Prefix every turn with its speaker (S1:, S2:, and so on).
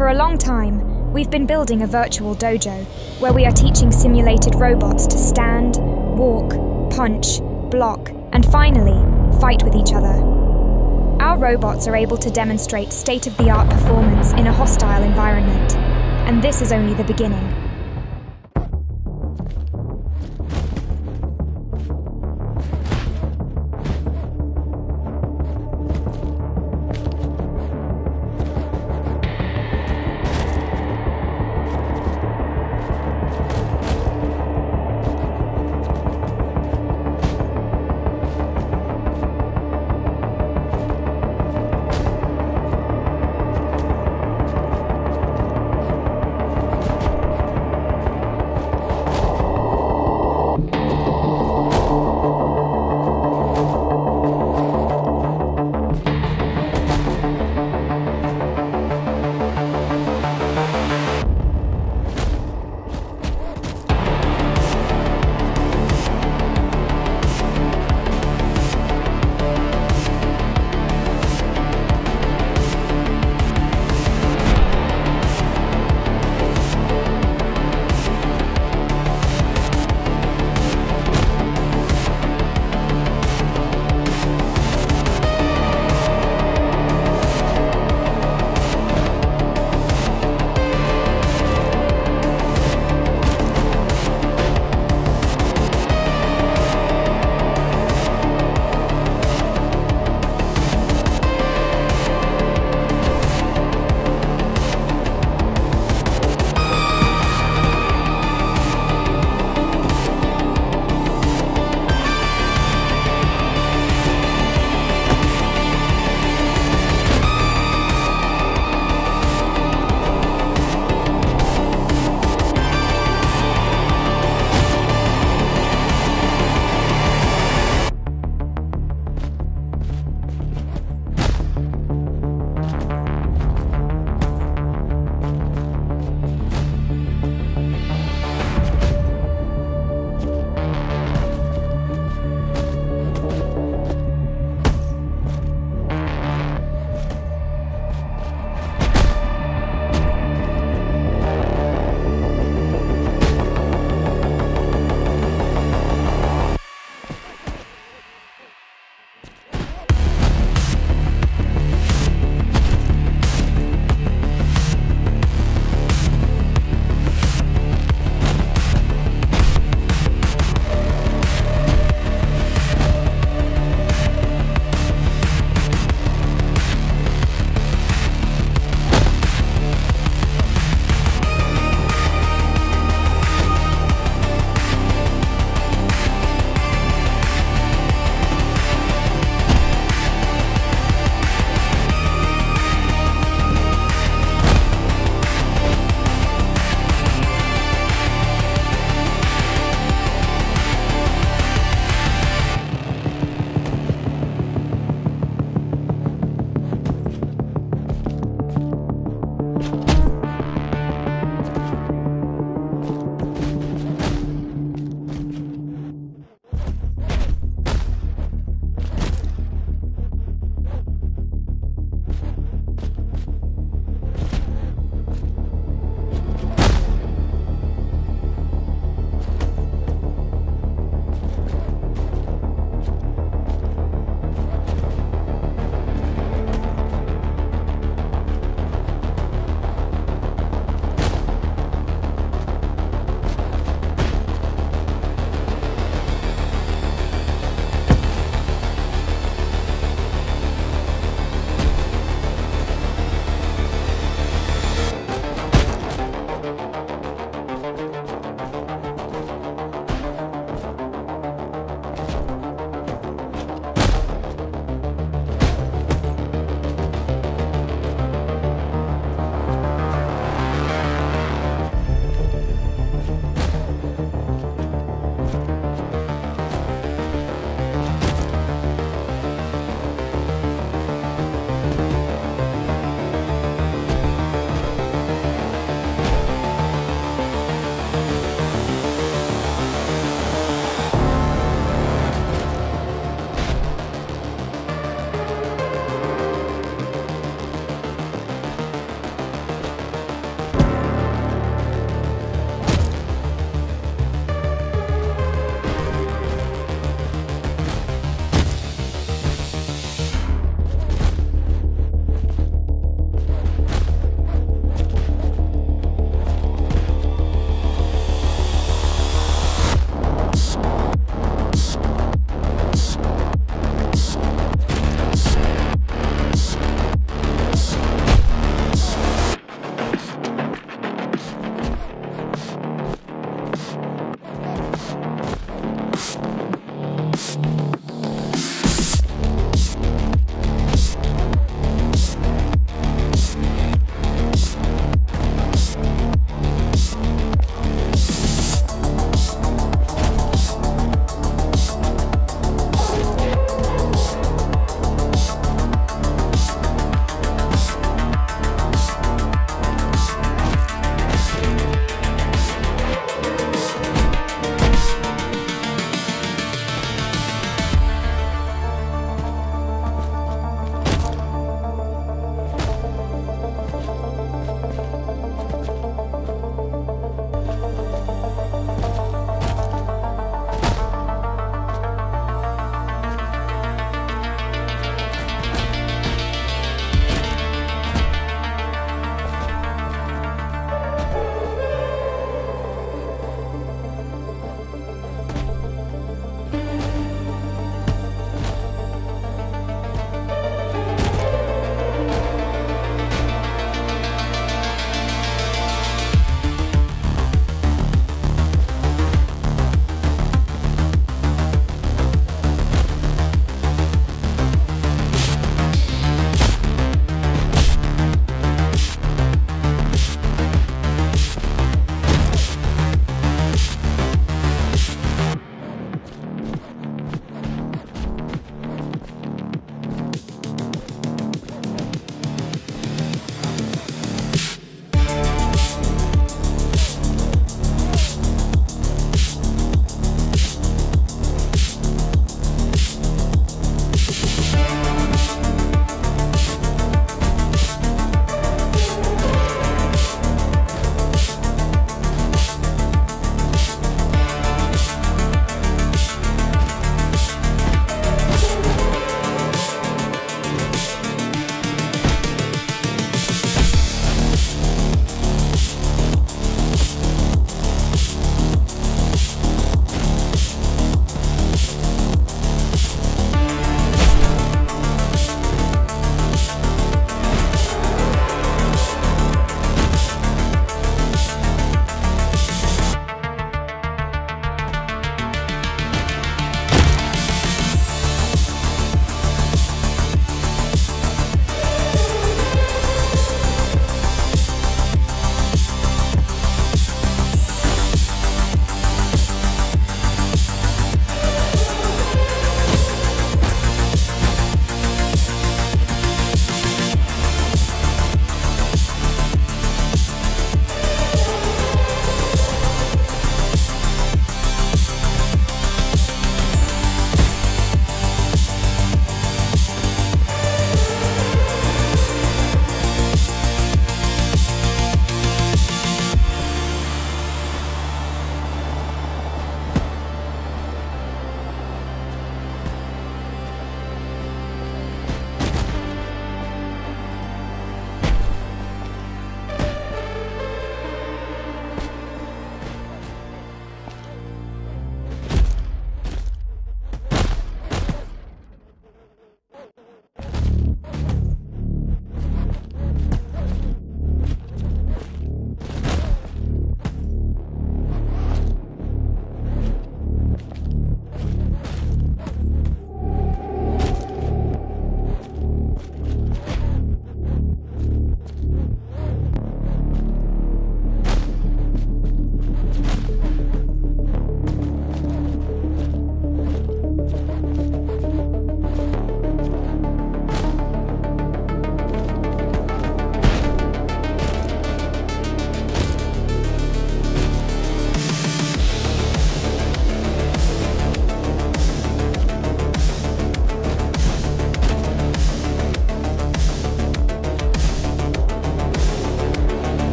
S1: For a long time, we've been building a virtual dojo where we are teaching simulated robots to stand, walk, punch, block, and finally, fight with each other. Our robots are able to demonstrate state of the art performance in a hostile environment, and this is only the beginning.